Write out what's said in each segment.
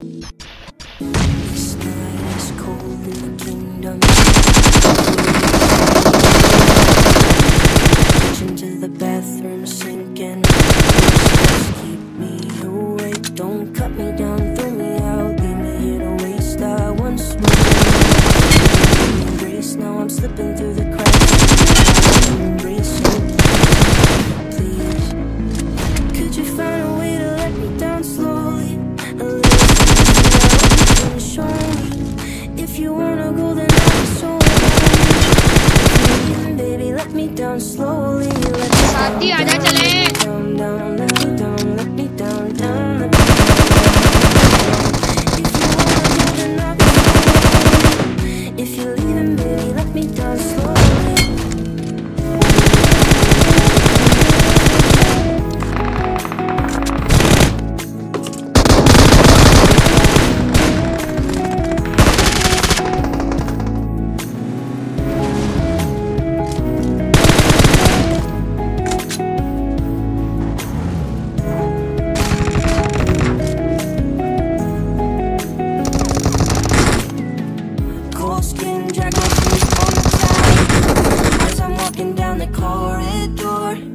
This night is cold in the kingdom. feet on the side. As I'm walking down the corridor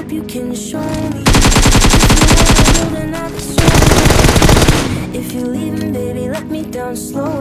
hope you can show me. If you're leaving, baby, let me down slow.